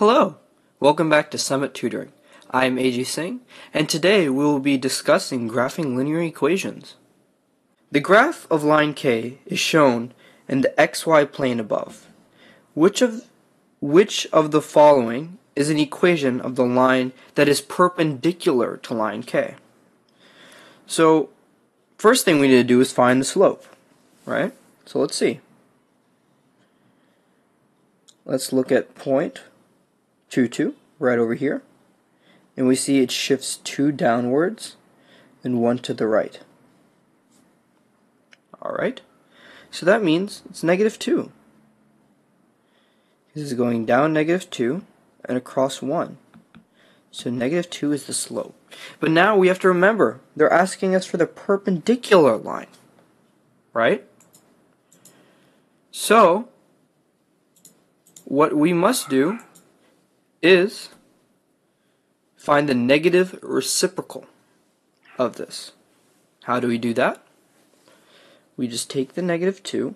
Hello, welcome back to Summit Tutoring. I am Ajay Singh, and today we will be discussing graphing linear equations. The graph of line K is shown in the xy plane above. Which of which of the following is an equation of the line that is perpendicular to line K? So, first thing we need to do is find the slope, right? So let's see. Let's look at point 2, 2 right over here. And we see it shifts 2 downwards and 1 to the right. Alright, so that means it's negative 2. This is going down negative 2 and across 1. So negative 2 is the slope. But now we have to remember, they're asking us for the perpendicular line. Right? So, what we must do is find the negative reciprocal of this. How do we do that? We just take the negative 2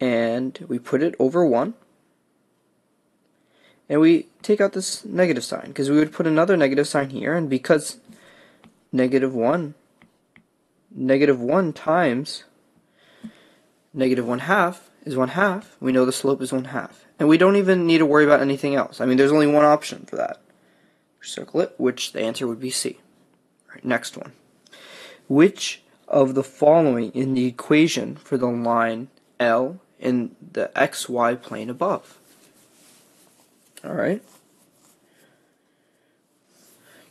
and we put it over 1 and we take out this negative sign because we would put another negative sign here and because negative 1 negative 1 times negative 1 half is 1 half, we know the slope is 1 half. And we don't even need to worry about anything else. I mean, there's only one option for that. Circle it, which the answer would be C. Next one. Which of the following in the equation for the line L in the xy plane above? Alright.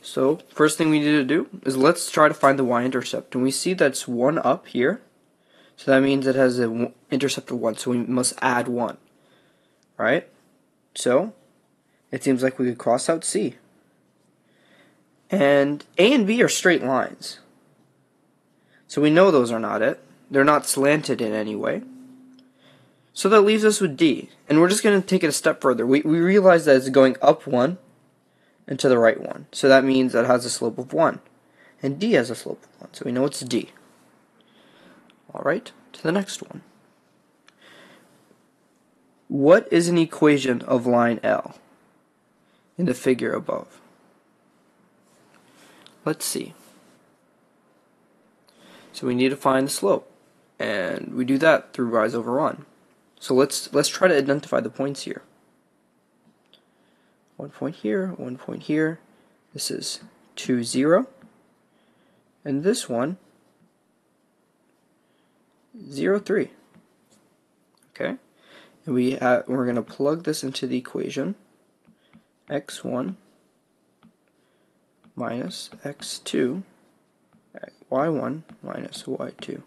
So, first thing we need to do is let's try to find the y-intercept. And we see that's 1 up here. So that means it has an intercept of 1, so we must add 1. Right? So, it seems like we could cross out C. And A and B are straight lines. So we know those are not it. They're not slanted in any way. So that leaves us with D. And we're just going to take it a step further. We, we realize that it's going up 1 and to the right 1. So that means that it has a slope of 1. And D has a slope of 1. So we know it's D. Alright, to the next one. What is an equation of line L in the figure above? Let's see. So we need to find the slope. And we do that through rise over run. So let's let's try to identify the points here. One point here, one point here. This is 2, 0. And this one 0, 3. Okay? And we have, we're going to plug this into the equation. x1 minus x2 y1 minus y2.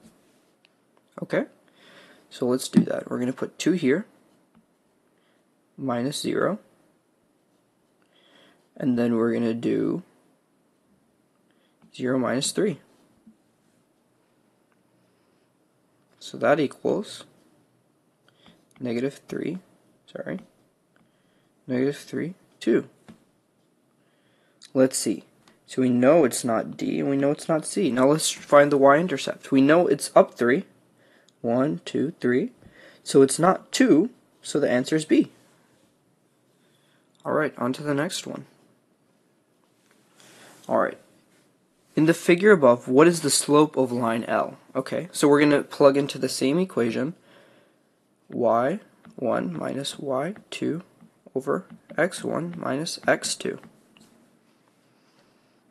Okay? So let's do that. We're going to put 2 here minus 0. And then we're going to do 0 minus 3. So that equals negative 3, sorry, negative 3, 2. Let's see. So we know it's not D and we know it's not C. Now let's find the y-intercept. We know it's up 3. 1, 2, 3. So it's not 2, so the answer is B. Alright, on to the next one. Alright, in the figure above, what is the slope of line L? Okay, so we're going to plug into the same equation, y1 minus y2 over x1 minus x2.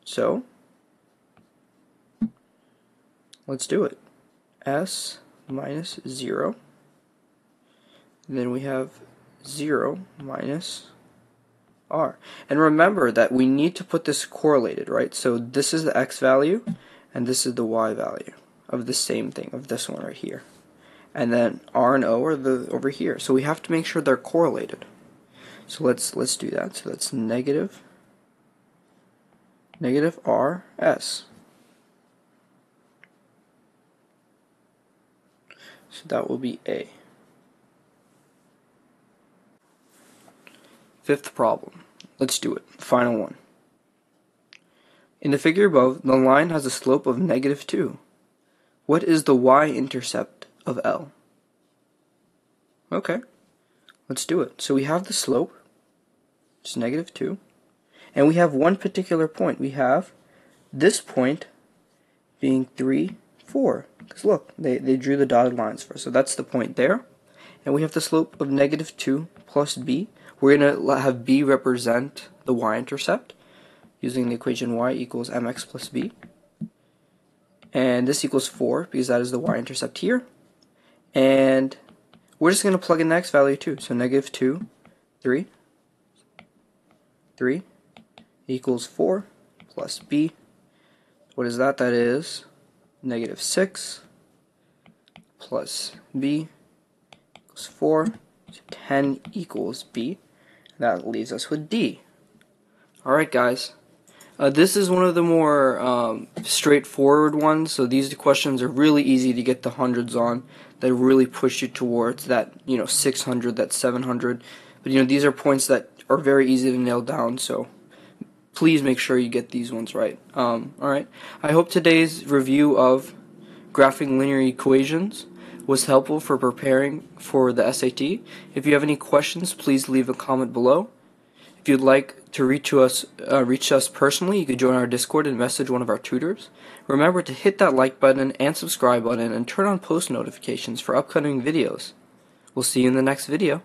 So, let's do it. s minus 0, then we have 0 minus r. And remember that we need to put this correlated, right? So this is the x value, and this is the y value of the same thing, of this one right here. And then r and o are the over here. So we have to make sure they're correlated. So let's let's do that. So that's negative negative r s. So that will be A. Fifth problem. Let's do it. Final one. In the figure above, the line has a slope of negative 2. What is the y-intercept of L? Okay. Let's do it. So we have the slope, which is negative 2. And we have one particular point. We have this point being 3, 4. Because look, they, they drew the dotted lines for us. So that's the point there. And we have the slope of negative 2 plus b. We're going to have b represent the y-intercept using the equation y equals mx plus b. And this equals 4 because that is the y-intercept here. And we're just going to plug in the x value too. So negative 2, 3, 3 equals 4 plus b. What is that? That is negative 6 plus b equals 4. So 10 equals b. That leaves us with d. Alright guys. Uh, this is one of the more um, straightforward ones, so these questions are really easy to get the hundreds on. They really push you towards that, you know, 600, that 700. But, you know, these are points that are very easy to nail down, so please make sure you get these ones right. Um, Alright, I hope today's review of graphing linear equations was helpful for preparing for the SAT. If you have any questions, please leave a comment below. If you'd like to reach us, uh, reach us personally, you could join our Discord and message one of our tutors. Remember to hit that like button and subscribe button and turn on post notifications for upcoming videos. We'll see you in the next video.